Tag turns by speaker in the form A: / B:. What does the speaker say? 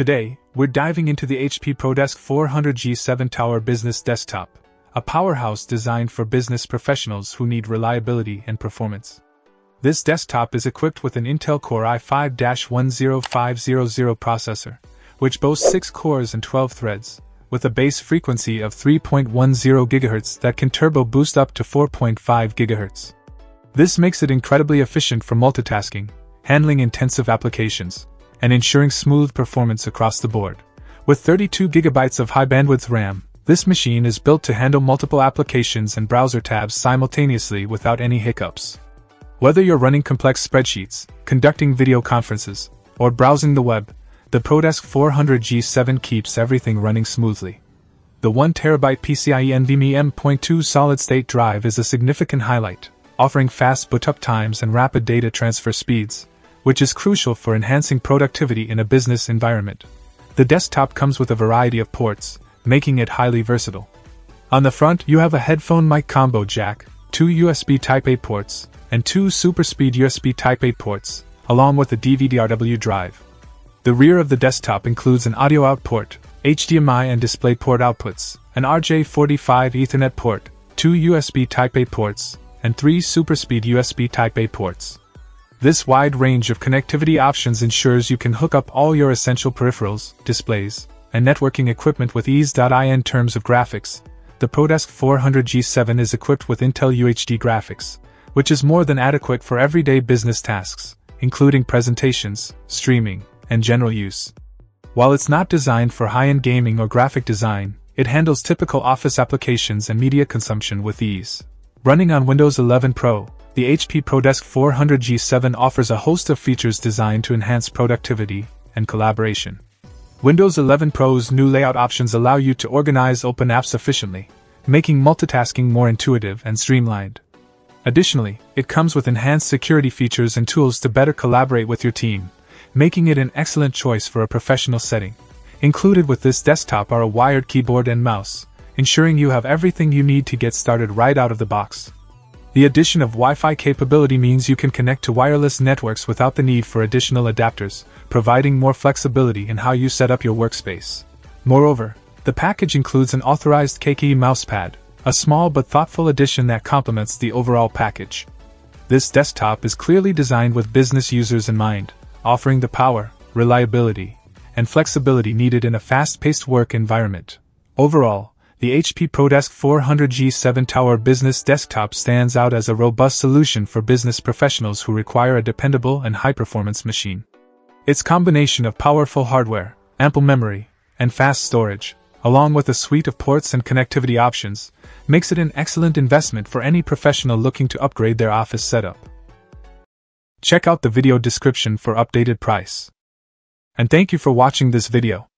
A: Today, we're diving into the HP ProDesk 400 G7 Tower Business Desktop, a powerhouse designed for business professionals who need reliability and performance. This desktop is equipped with an Intel Core i5 10500 processor, which boasts 6 cores and 12 threads, with a base frequency of 3.10 GHz that can turbo boost up to 4.5 GHz. This makes it incredibly efficient for multitasking, handling intensive applications, and ensuring smooth performance across the board. With 32 GB of high bandwidth RAM, this machine is built to handle multiple applications and browser tabs simultaneously without any hiccups. Whether you're running complex spreadsheets, conducting video conferences, or browsing the web, the ProDesk 400 G7 keeps everything running smoothly. The 1TB PCIe NVMe M.2 solid state drive is a significant highlight, offering fast boot up times and rapid data transfer speeds, which is crucial for enhancing productivity in a business environment. The desktop comes with a variety of ports, making it highly versatile. On the front, you have a headphone mic combo jack, two USB Type A ports, and two SuperSpeed USB Type A ports, along with a DVD-RW drive. The rear of the desktop includes an audio out port, HDMI and DisplayPort outputs, an RJ45 Ethernet port, two USB Type A ports, and three SuperSpeed USB Type A ports. This wide range of connectivity options ensures you can hook up all your essential peripherals, displays, and networking equipment with ease. In terms of graphics, the ProDesk 400G7 is equipped with Intel UHD graphics, which is more than adequate for everyday business tasks, including presentations, streaming, and general use. While it's not designed for high end gaming or graphic design, it handles typical office applications and media consumption with ease. Running on Windows 11 Pro, the HP ProDesk 400 G7 offers a host of features designed to enhance productivity and collaboration. Windows 11 Pro's new layout options allow you to organize open apps efficiently, making multitasking more intuitive and streamlined. Additionally, it comes with enhanced security features and tools to better collaborate with your team, making it an excellent choice for a professional setting. Included with this desktop are a wired keyboard and mouse, ensuring you have everything you need to get started right out of the box. The addition of Wi Fi capability means you can connect to wireless networks without the need for additional adapters, providing more flexibility in how you set up your workspace. Moreover, the package includes an authorized KeyKey mousepad, a small but thoughtful addition that complements the overall package. This desktop is clearly designed with business users in mind, offering the power, reliability, and flexibility needed in a fast paced work environment. Overall, the HP ProDesk 400 G7 Tower Business Desktop stands out as a robust solution for business professionals who require a dependable and high performance machine. Its combination of powerful hardware, ample memory, and fast storage, along with a suite of ports and connectivity options, makes it an excellent investment for any professional looking to upgrade their office setup. Check out the video description for updated price. And thank you for watching this video.